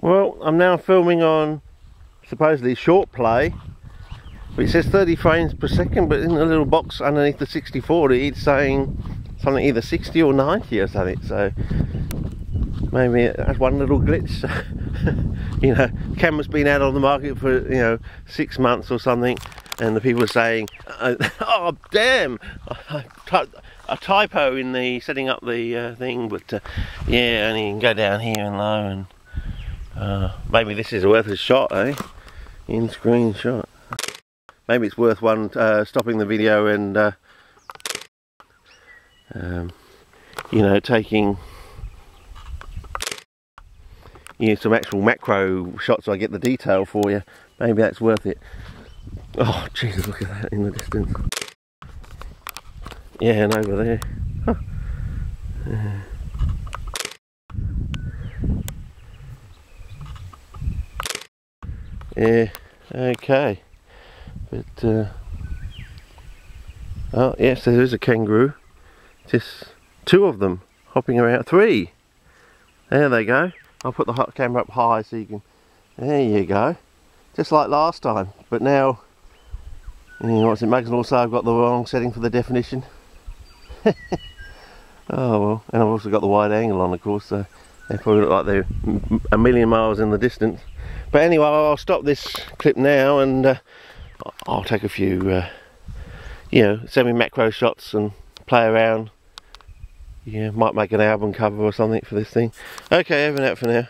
Well, I'm now filming on supposedly short play. It says 30 frames per second, but in the little box underneath the 6040 it's saying something either 60 or 90 or something. So maybe it has one little glitch. you know, camera's been out on the market for, you know, six months or something. And the people are saying, uh, oh damn, a typo in the setting up the uh, thing. But uh, yeah, and you can go down here and low and uh, maybe this is worth a shot, eh? In screen shot. Maybe it's worth one uh, stopping the video and uh, um, you know taking you know, some actual macro shots so I get the detail for you. Maybe that's worth it. Oh Jesus, look at that in the distance. Yeah, and over there. Huh. Yeah. Yeah, okay. But, uh, oh, yes, there is a kangaroo. Just two of them hopping around. Three! There they go. I'll put the hot camera up high so you can... There you go. Just like last time. But now, you know, what's it, Mugs also I've got the wrong setting for the definition. oh well, and I've also got the wide angle on of course, so they probably look like they're a million miles in the distance. But anyway, I'll stop this clip now and uh, I'll take a few, uh, you know, semi-macro shots and play around. Yeah, might make an album cover or something for this thing. Okay, over and out for now.